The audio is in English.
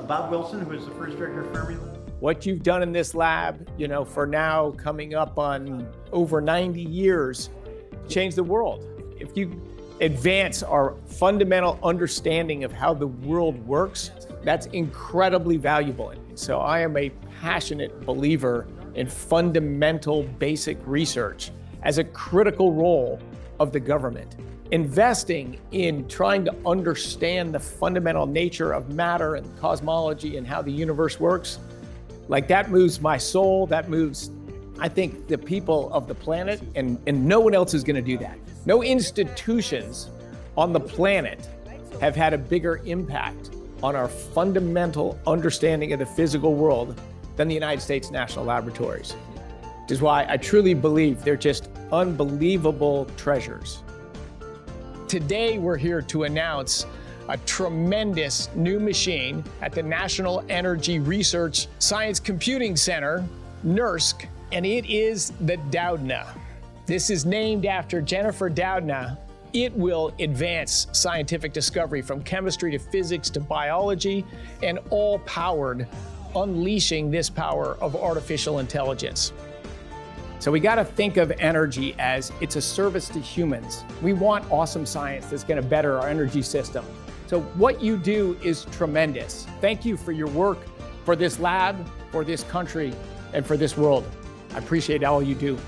uh, Bob Wilson, who was the first director of Fermi. What you've done in this lab, you know, for now coming up on over 90 years, changed the world. If you advance our fundamental understanding of how the world works, that's incredibly valuable. So I am a passionate believer in fundamental basic research as a critical role of the government. Investing in trying to understand the fundamental nature of matter and cosmology and how the universe works, like that moves my soul, that moves, I think, the people of the planet, and, and no one else is going to do that. No institutions on the planet have had a bigger impact on our fundamental understanding of the physical world than the United States National Laboratories. Which is why I truly believe they're just unbelievable treasures. Today, we're here to announce a tremendous new machine at the National Energy Research Science Computing Center, NERSC, and it is the Doudna. This is named after Jennifer Doudna. It will advance scientific discovery from chemistry to physics to biology, and all powered unleashing this power of artificial intelligence. So we got to think of energy as it's a service to humans. We want awesome science that's going to better our energy system. So what you do is tremendous. Thank you for your work, for this lab, for this country, and for this world. I appreciate all you do.